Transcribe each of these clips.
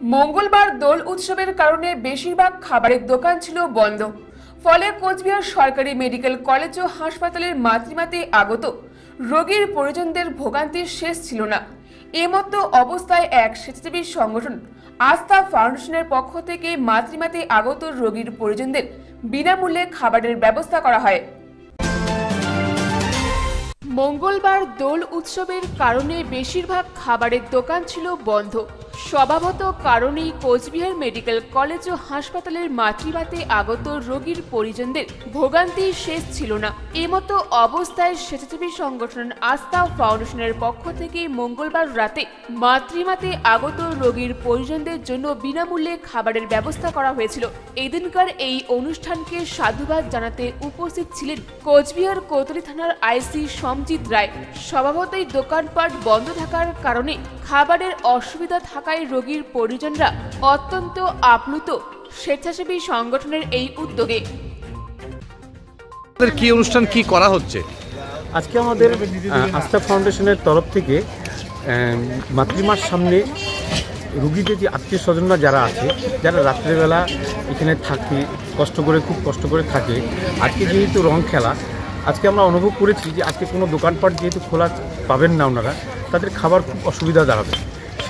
মঙ্গলবার দোল উৎসবের কারণে বেশিরভাগ খাবারের দোকান ছিল বন্ধ। ফলে কোচবিহার সরকারি মেডিকেল কলেজ ও হাসপাতালের মাতৃমাতে আগত রোগীর পরিজনদের ভোগান্তির শেষ ছিল না। এমতো অবস্থায় এক স্বেচ্ছাসেবী সংগঠন আস্থা ফাউন্ডেশনের পক্ষ থেকে মাতৃমাতে আগত রোগীর পরিজনদের বিনামূল্যে খাবারের ব্যবস্থা করা হয়। মঙ্গলবার দোল উৎসবের কারণে বেশিরভাগ খাবারের দোকান ছিল বন্ধ। স্বভাবত কারণেই কোচবিহার মেডিকেল কলেজ ও হাসপাতালের মাতৃবাতে আগত রোগীর পরিজনদের ভোগান্তি শেষ ছিল না। এমতো অবস্থায় স্বেচ্ছাসেবী সংগঠন আস্থা ফাউন্ডেশনের পক্ষ থেকে মঙ্গলবার রাতে মাতৃমাতে আগত রোগীর পরিজনদের জন্য বিনামূল্যে খাবারের ব্যবস্থা করা হয়েছিল। এদিনকার এই অনুষ্ঠানকে সাধুবাদ জানাতে উপস্থিত ছিলেন কোচবিহার কোতলি থানার আইসি সমজিৎ রায়। স্বভাবতই দোকানপাট বন্ধ থাকার কারণে খাবারের অসুবিধা থাকায় রোগীর পরিজনরা অত্যন্ত আপ্লুত স্বেচ্ছাসেবী সংগঠনের এই উদ্যোগে। কি অনুষ্ঠান কি করা হচ্ছে? আজকে আমাদের আস্থা ফাউন্ডেশনের তরফ থেকে মাতৃমার সামনে রুগীদের যে আত্মীয় স্বজনরা যারা আছে যারা রাত্রেবেলা এখানে থাকে কষ্ট করে খুব কষ্ট করে থাকে আজকে যেহেতু রং খেলা আজকে আমরা অনুভব করেছি যে আজকে কোনো দোকানপাট যেহেতু খোলা পাবেন না ওনারা তাদের খাবার খুব অসুবিধা দাঁড়াবে।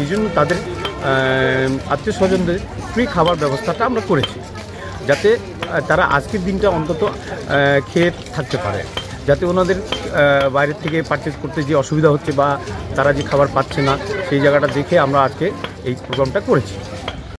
সেই জন্য তাদের আত্মীয় স্বজনদের ফ্রি খাবার ব্যবস্থাটা আমরা করেছি। যাতে তারা আজকের দিনটা অন্তত খেয়ে থাকতে পারে। যাতে ওনাদের বাইরে থেকে পারচেস করতে যে অসুবিধা হচ্ছে বা তারা যে খাবার পাচ্ছে না, সেই জায়গাটা দেখে আমরা আজকে এই প্রোগ্রামটা করেছি।